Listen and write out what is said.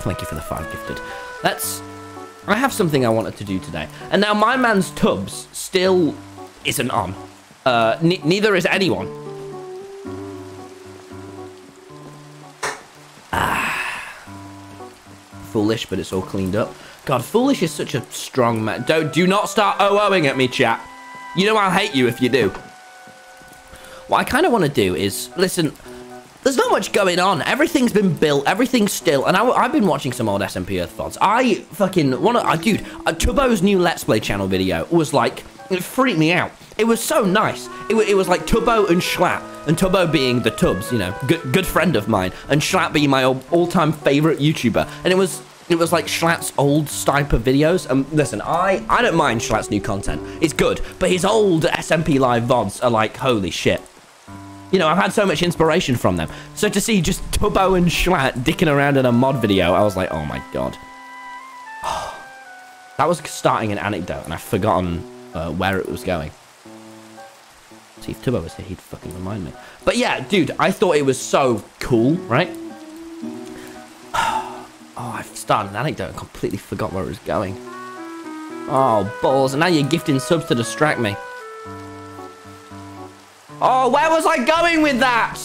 Thank you for the five gifted. Let's... I have something I wanted to do today. And now my man's tubs still isn't on. Uh, neither is anyone. Ah. Foolish, but it's all cleaned up. God, Foolish is such a strong man. Don't, do not start OOing at me, chat. You know I'll hate you if you do. What I kind of want to do is, listen, there's not much going on. Everything's been built. Everything's still. And I, have been watching some old SMP Earth VODs. I fucking want to... Uh, dude, uh, Tubbo's new Let's Play channel video was like... It freaked me out. It was so nice. It, it was like Tubbo and Schlatt. And Tubbo being the Tubbs, you know, good, good friend of mine. And Schlatt being my all-time favorite YouTuber. And it was it was like Schlatt's old type of videos. And um, listen, I, I don't mind Schlatt's new content. It's good. But his old SMP Live VODs are like, holy shit. You know, I've had so much inspiration from them. So to see just Tubbo and Schlatt dicking around in a mod video, I was like, oh my god. that was starting an anecdote, and I've forgotten uh, where it was going. See, if Tubbo was here, he'd fucking remind me. But yeah, dude, I thought it was so cool, right? oh, I've started an anecdote and completely forgot where it was going. Oh, balls. And now you're gifting subs to distract me. Oh, where was I going with that?